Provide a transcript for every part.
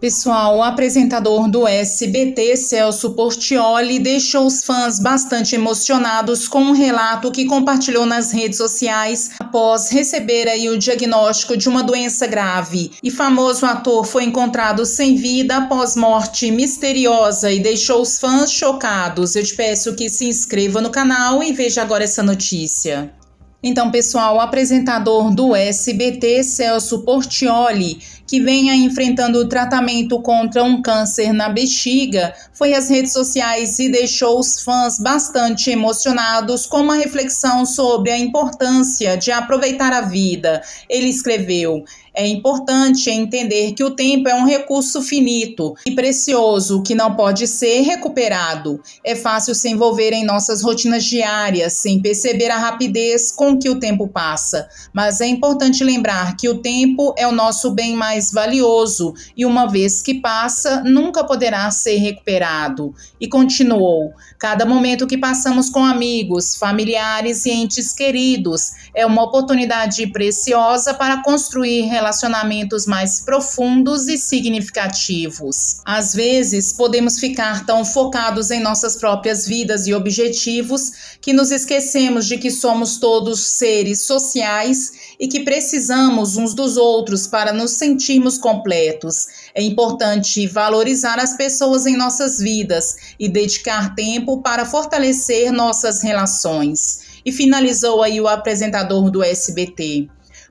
Pessoal, o apresentador do SBT, Celso Portioli, deixou os fãs bastante emocionados com um relato que compartilhou nas redes sociais após receber aí o diagnóstico de uma doença grave. E famoso ator foi encontrado sem vida após morte misteriosa e deixou os fãs chocados. Eu te peço que se inscreva no canal e veja agora essa notícia. Então, pessoal, o apresentador do SBT, Celso Portioli, que venha enfrentando o tratamento contra um câncer na bexiga, foi às redes sociais e deixou os fãs bastante emocionados com uma reflexão sobre a importância de aproveitar a vida. Ele escreveu: é importante entender que o tempo é um recurso finito e precioso que não pode ser recuperado. É fácil se envolver em nossas rotinas diárias sem perceber a rapidez com que o tempo passa, mas é importante lembrar que o tempo é o nosso bem mais valioso e, uma vez que passa, nunca poderá ser recuperado. E continuou: cada momento que passamos com amigos, familiares e entes queridos é uma oportunidade preciosa para construir relacionamentos mais profundos e significativos. Às vezes, podemos ficar tão focados em nossas próprias vidas e objetivos que nos esquecemos de que somos todos seres sociais e que precisamos uns dos outros para nos sentirmos completos. É importante valorizar as pessoas em nossas vidas e dedicar tempo para fortalecer nossas relações. E finalizou aí o apresentador do SBT.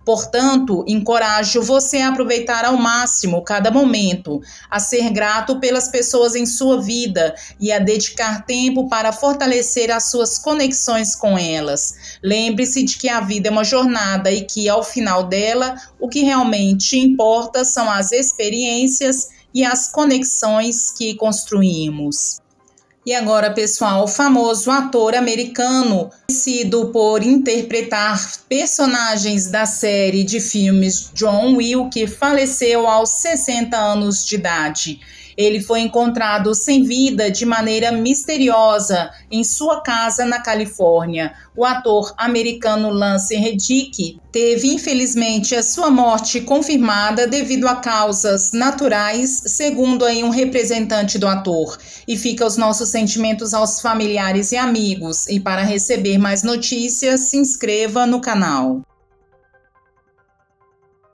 Portanto, encorajo você a aproveitar ao máximo cada momento, a ser grato pelas pessoas em sua vida e a dedicar tempo para fortalecer as suas conexões com elas. Lembre-se de que a vida é uma jornada e que, ao final dela, o que realmente importa são as experiências e as conexões que construímos. E agora, pessoal, o famoso ator americano, conhecido por interpretar personagens da série de filmes John Wick, faleceu aos 60 anos de idade. Ele foi encontrado sem vida de maneira misteriosa em sua casa na Califórnia. O ator americano Lance Reddick teve, infelizmente, a sua morte confirmada devido a causas naturais, segundo aí um representante do ator. E fica os nossos sentimentos aos familiares e amigos. E para receber mais notícias, se inscreva no canal.